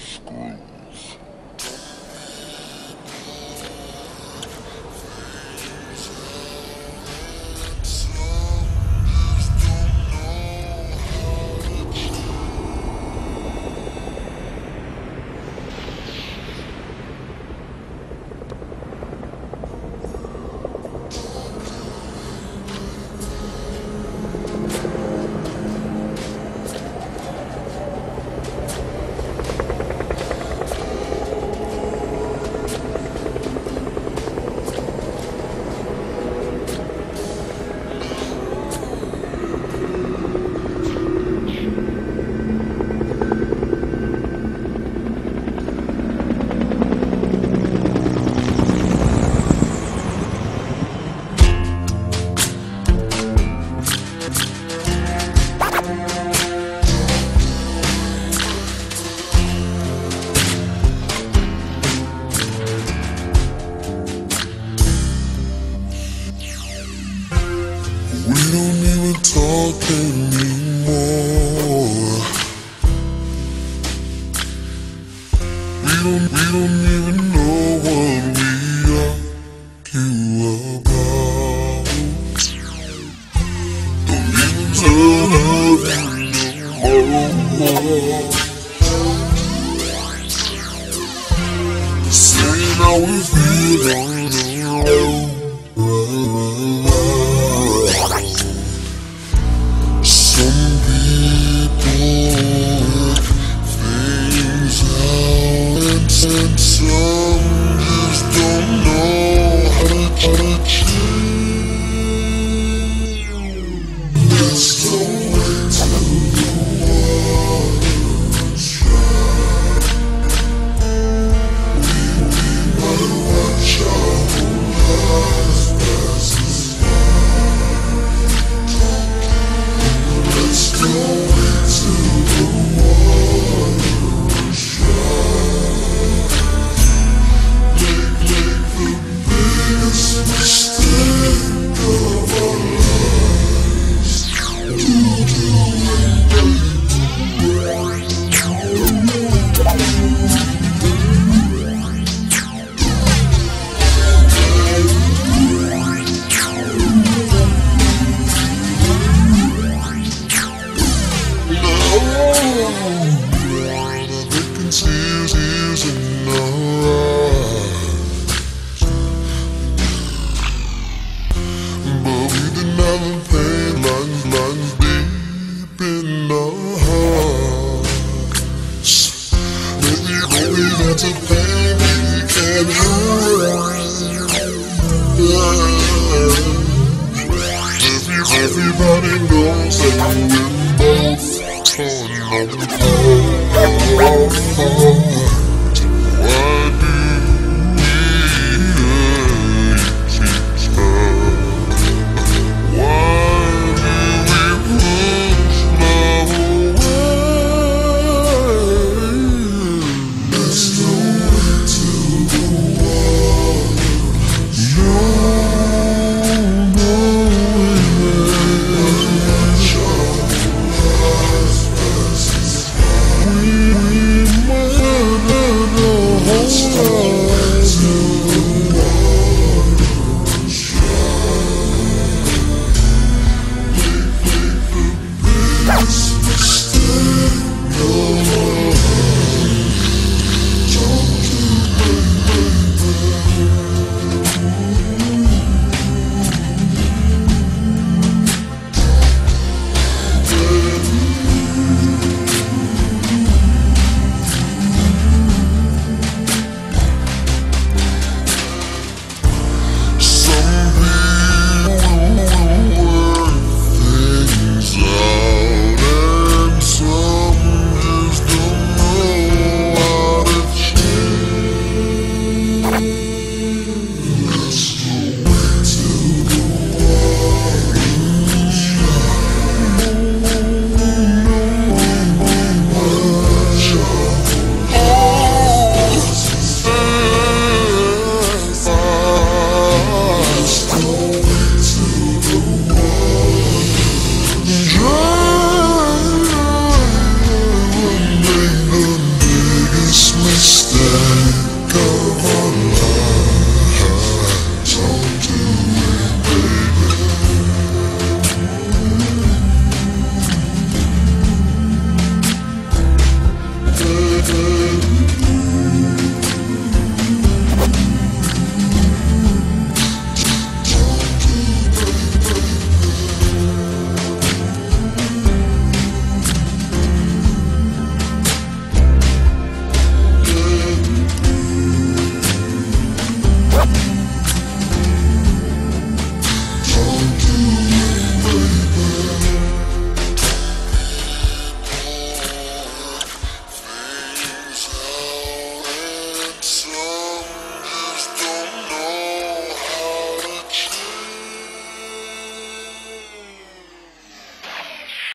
screws. We talk anymore. We don't, we don't even know what we argue about. Don't even tell her anymore. Saying how we feel, Some everybody knows that we're both torn on